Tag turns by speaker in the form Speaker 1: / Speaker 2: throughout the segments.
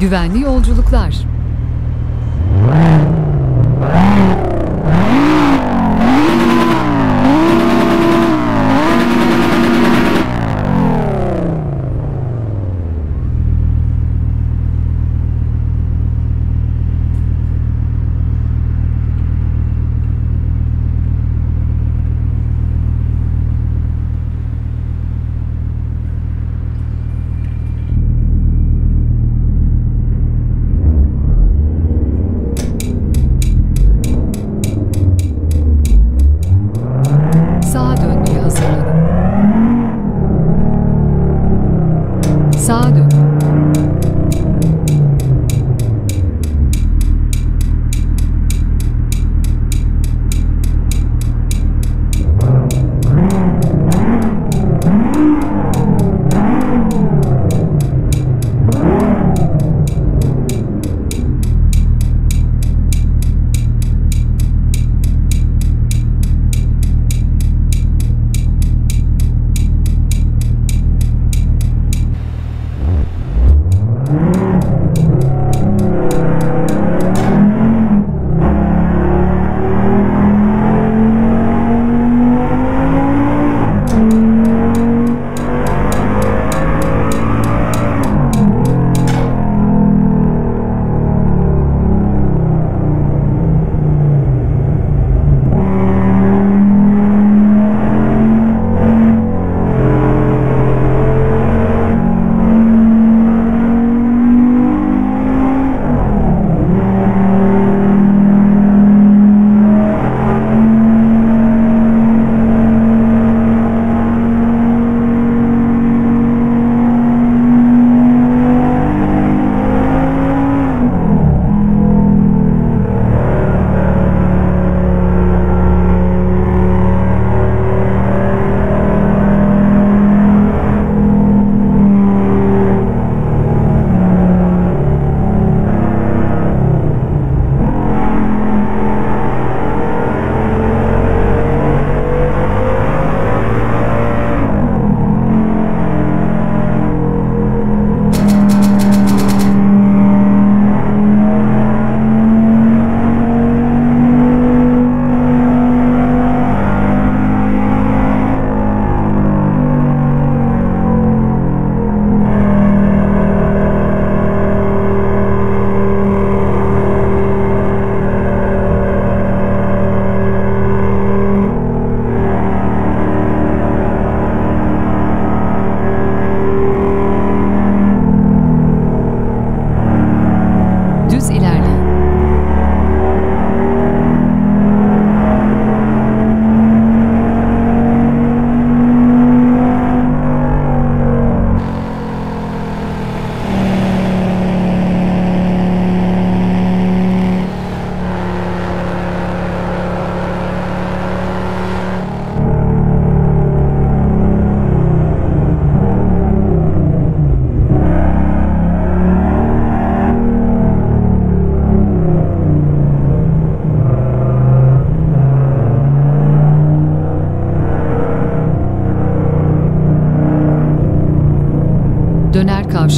Speaker 1: Güvenli yolculuklar.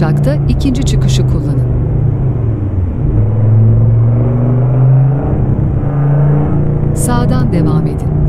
Speaker 1: Kavşakta ikinci çıkışı kullanın. Sağdan devam edin.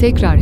Speaker 1: Tekrar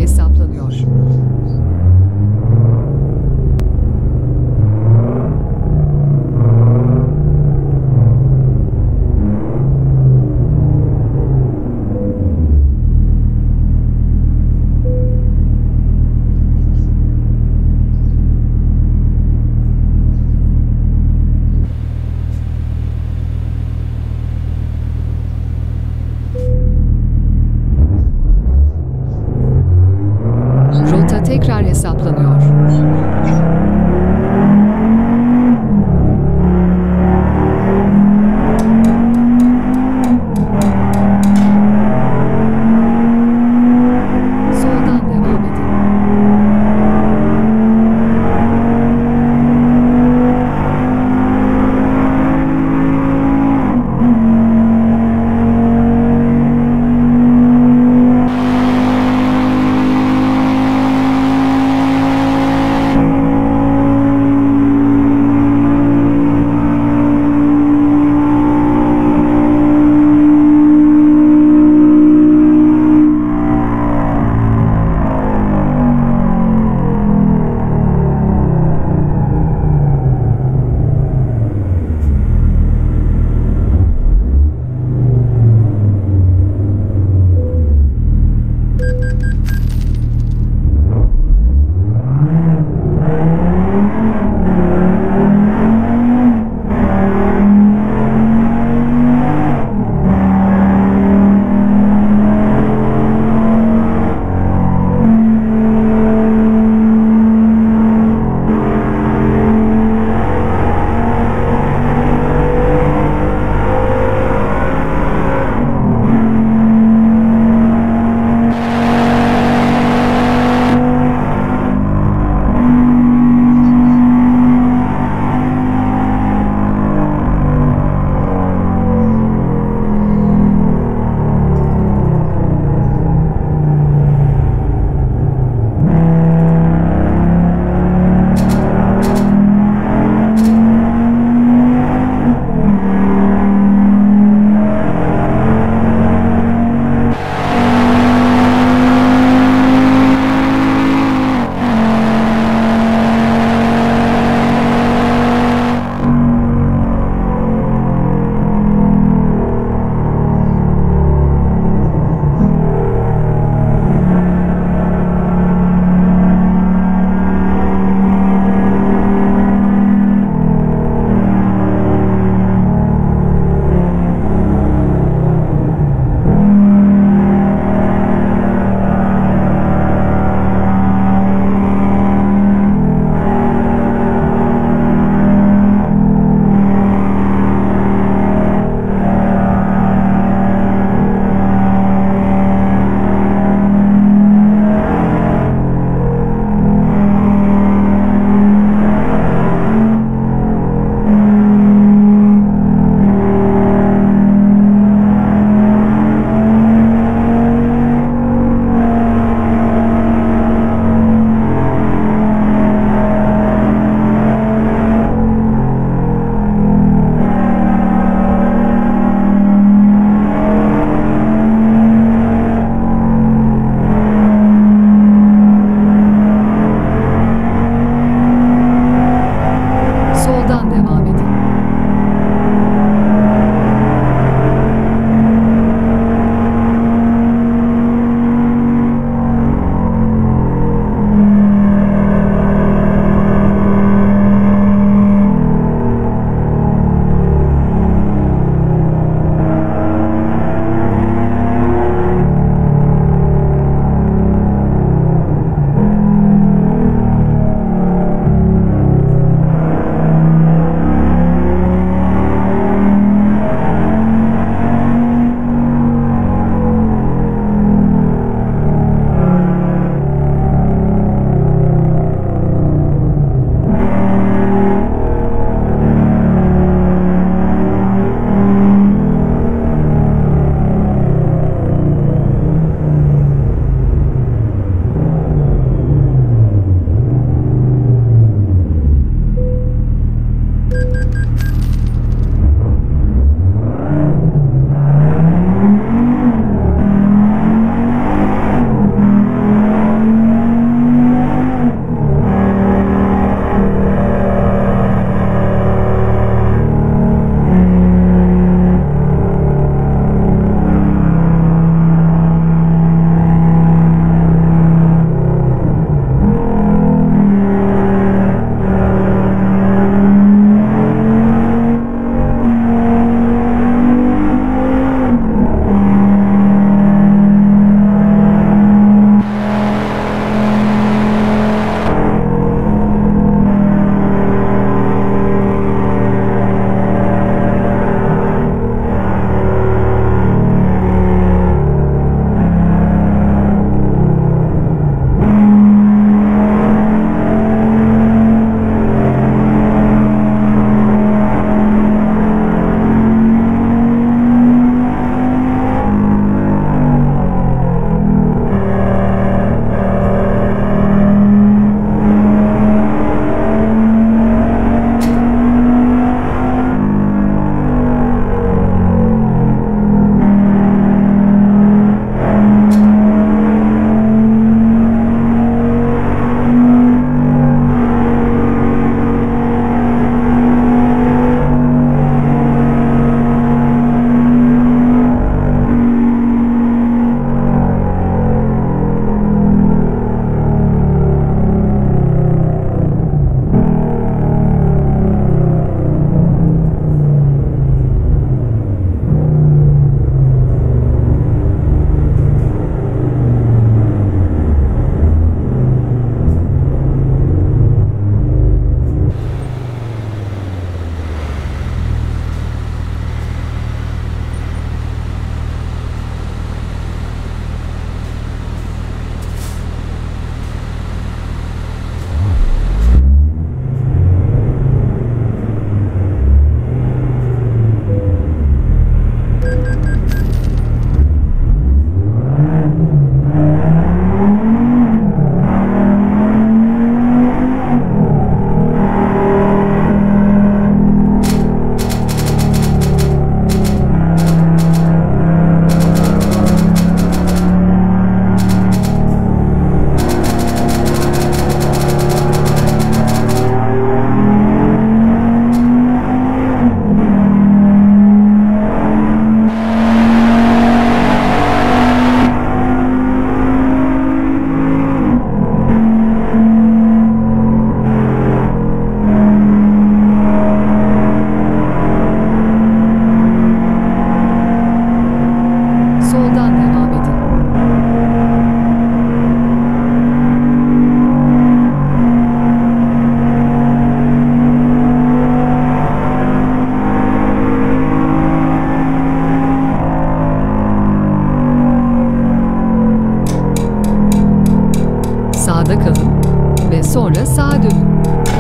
Speaker 1: sonra sağa dönün.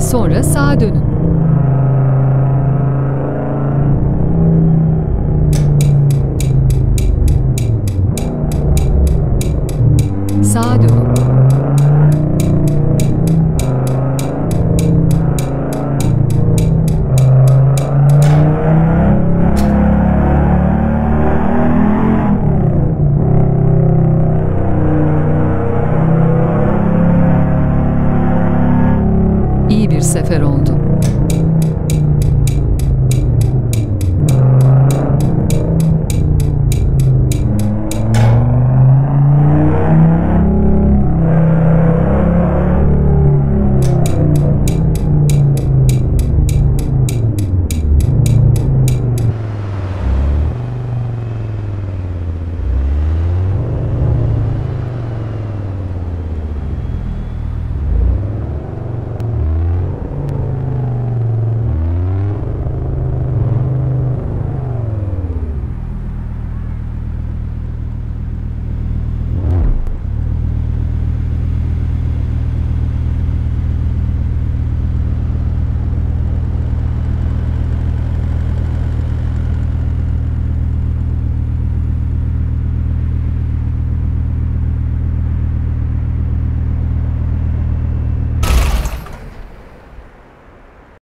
Speaker 1: Sonra sağa dönün. Sefer oldu.